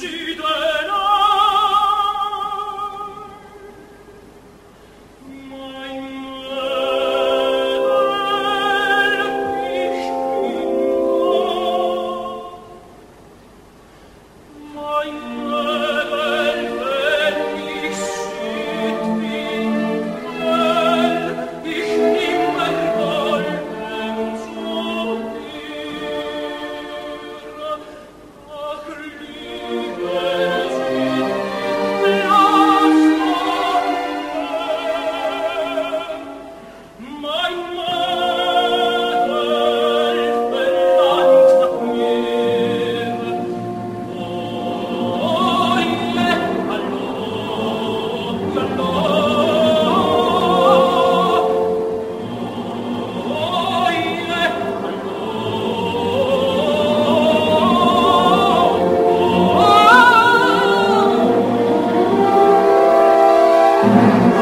sud. Música